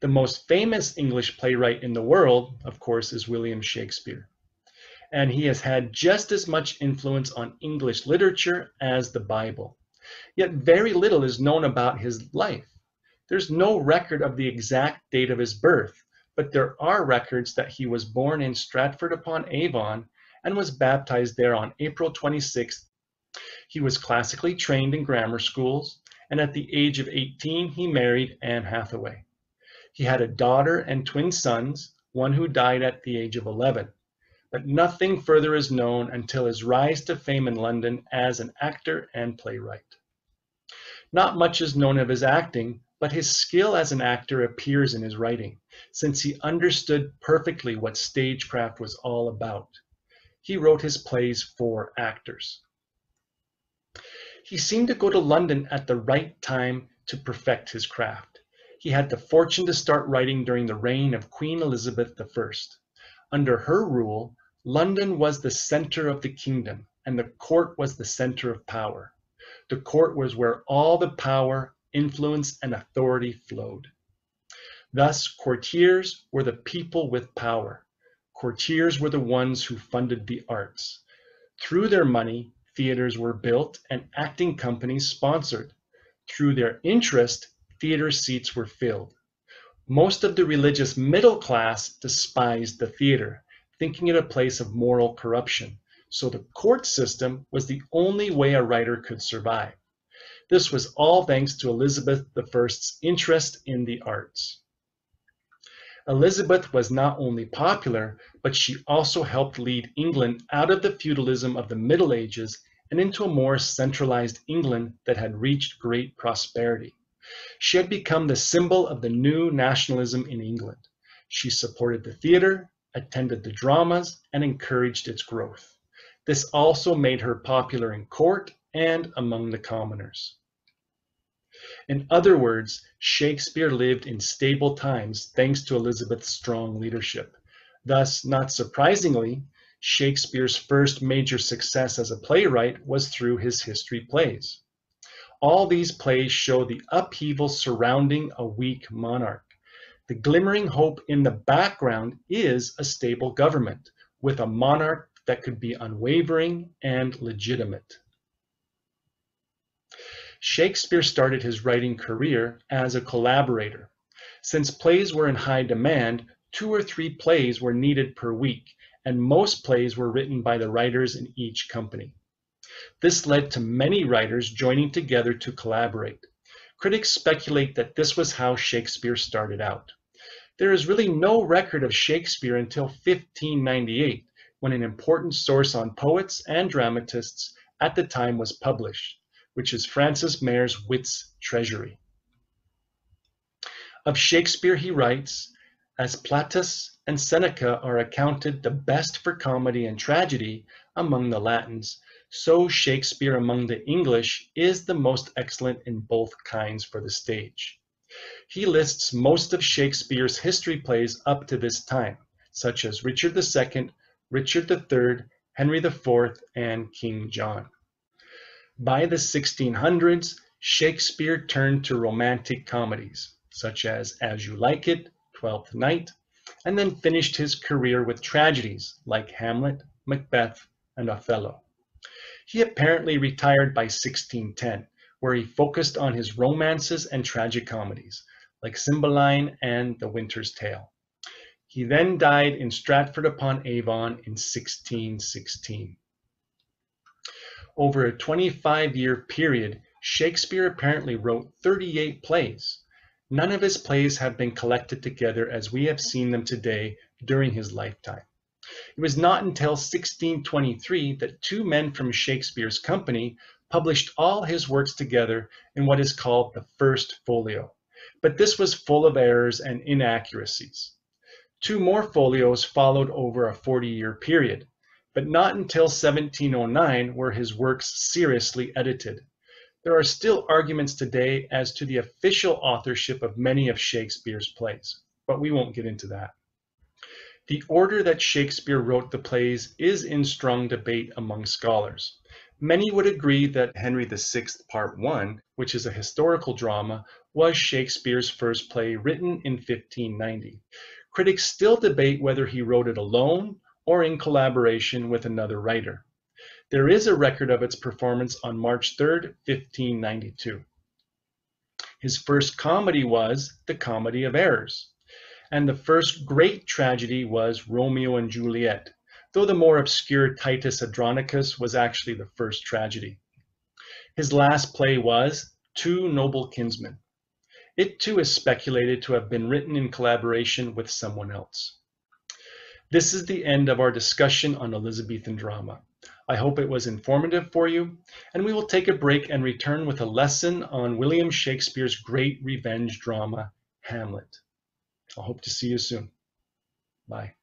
The most famous English playwright in the world, of course, is William Shakespeare. And he has had just as much influence on English literature as the Bible. Yet very little is known about his life. There's no record of the exact date of his birth, but there are records that he was born in Stratford upon Avon and was baptized there on April 26th. He was classically trained in grammar schools, and at the age of 18 he married Anne Hathaway. He had a daughter and twin sons, one who died at the age of 11. But nothing further is known until his rise to fame in London as an actor and playwright. Not much is known of his acting, but his skill as an actor appears in his writing, since he understood perfectly what stagecraft was all about. He wrote his plays for actors. He seemed to go to London at the right time to perfect his craft. He had the fortune to start writing during the reign of Queen Elizabeth I. Under her rule, London was the center of the kingdom, and the court was the center of power. The court was where all the power influence, and authority flowed. Thus, courtiers were the people with power. Courtiers were the ones who funded the arts. Through their money, theaters were built and acting companies sponsored. Through their interest, theater seats were filled. Most of the religious middle class despised the theater, thinking it a place of moral corruption. So the court system was the only way a writer could survive. This was all thanks to Elizabeth I's interest in the arts. Elizabeth was not only popular, but she also helped lead England out of the feudalism of the Middle Ages and into a more centralized England that had reached great prosperity. She had become the symbol of the new nationalism in England. She supported the theater, attended the dramas, and encouraged its growth. This also made her popular in court and among the commoners. In other words, Shakespeare lived in stable times thanks to Elizabeth's strong leadership. Thus, not surprisingly, Shakespeare's first major success as a playwright was through his history plays. All these plays show the upheaval surrounding a weak monarch. The glimmering hope in the background is a stable government with a monarch that could be unwavering and legitimate. Shakespeare started his writing career as a collaborator. Since plays were in high demand, two or three plays were needed per week, and most plays were written by the writers in each company. This led to many writers joining together to collaborate. Critics speculate that this was how Shakespeare started out. There is really no record of Shakespeare until 1598, when an important source on poets and dramatists at the time was published which is Francis Meres Wit's Treasury. Of Shakespeare he writes, as Plautus and Seneca are accounted the best for comedy and tragedy among the Latins, so Shakespeare among the English is the most excellent in both kinds for the stage. He lists most of Shakespeare's history plays up to this time, such as Richard II, Richard III, Henry IV, and King John. By the 1600s, Shakespeare turned to romantic comedies, such as As You Like It, Twelfth Night, and then finished his career with tragedies like Hamlet, Macbeth, and Othello. He apparently retired by 1610, where he focused on his romances and tragic comedies, like Cymbeline and The Winter's Tale. He then died in Stratford upon Avon in 1616. Over a 25 year period, Shakespeare apparently wrote 38 plays. None of his plays have been collected together as we have seen them today during his lifetime. It was not until 1623 that two men from Shakespeare's company published all his works together in what is called the First Folio. But this was full of errors and inaccuracies. Two more folios followed over a 40 year period but not until 1709 were his works seriously edited. There are still arguments today as to the official authorship of many of Shakespeare's plays, but we won't get into that. The order that Shakespeare wrote the plays is in strong debate among scholars. Many would agree that Henry VI Part 1, which is a historical drama, was Shakespeare's first play written in 1590. Critics still debate whether he wrote it alone or in collaboration with another writer. There is a record of its performance on March 3, 1592. His first comedy was The Comedy of Errors, and the first great tragedy was Romeo and Juliet, though the more obscure Titus Andronicus was actually the first tragedy. His last play was Two Noble Kinsmen. It too is speculated to have been written in collaboration with someone else. This is the end of our discussion on Elizabethan drama. I hope it was informative for you, and we will take a break and return with a lesson on William Shakespeare's great revenge drama, Hamlet. I hope to see you soon. Bye.